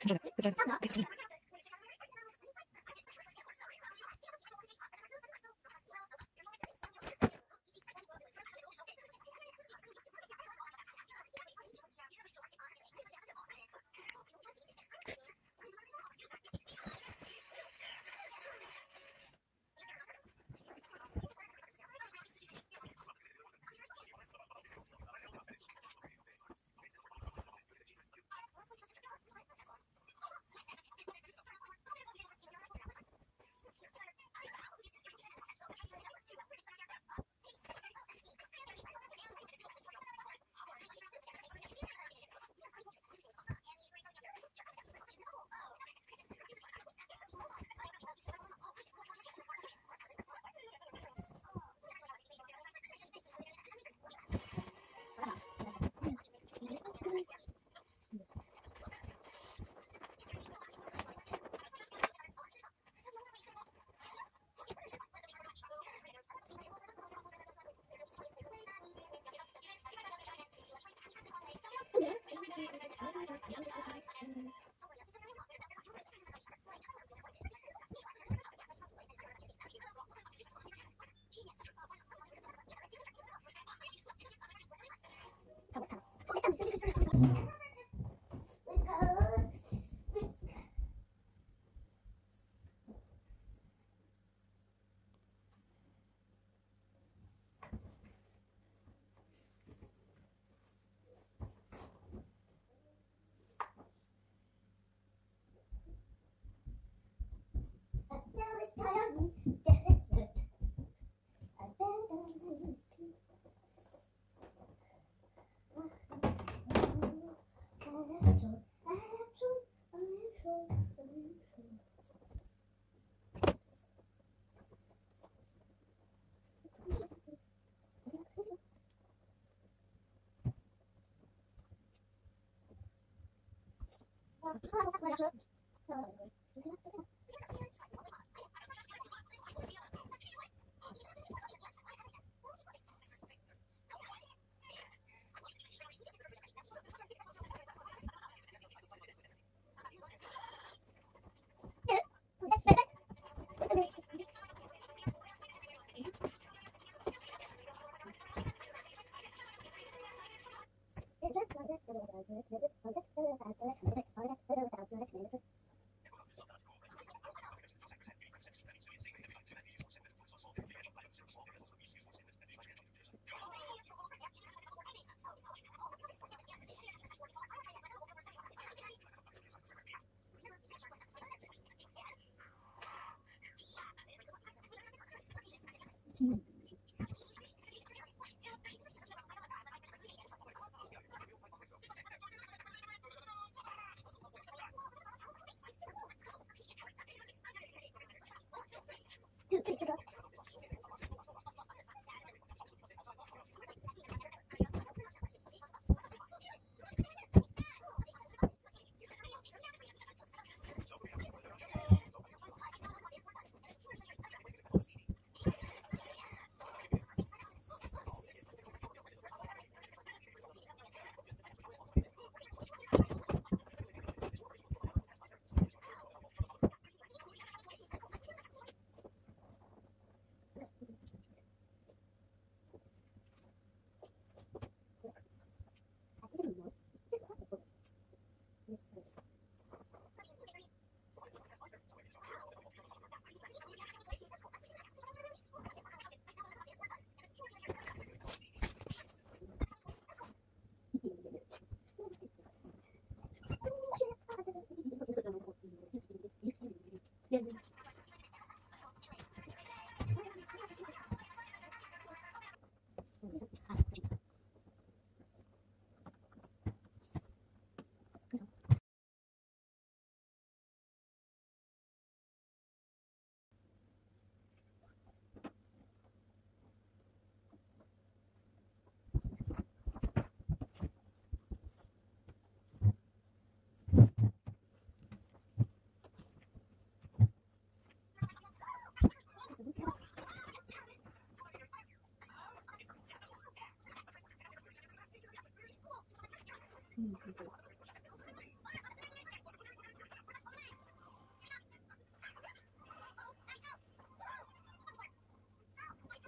Sudah? Twitter. I'm Young Sky. 嗯，不过他们三个吃。Dude, take it off.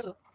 acuerdo.